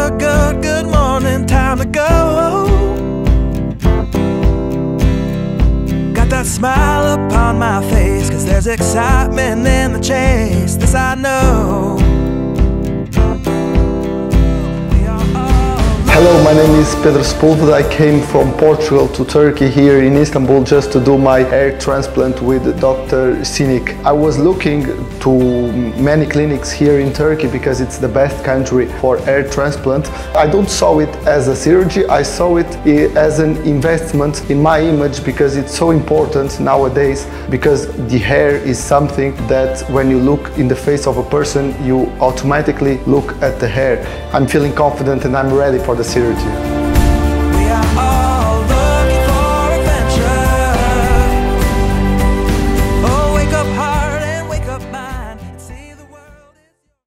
Another good, good morning, time to go. Got that smile upon my face, cause there's excitement in the chase. This I know. My name is Pedro Sepulveda. I came from Portugal to Turkey here in Istanbul just to do my hair transplant with Dr. Cinik. I was looking to many clinics here in Turkey because it's the best country for hair transplant. I don't saw it as a surgery, I saw it as an investment in my image because it's so important nowadays because the hair is something that when you look in the face of a person, you automatically look at the hair. I'm feeling confident and I'm ready for the surgery. Yeah.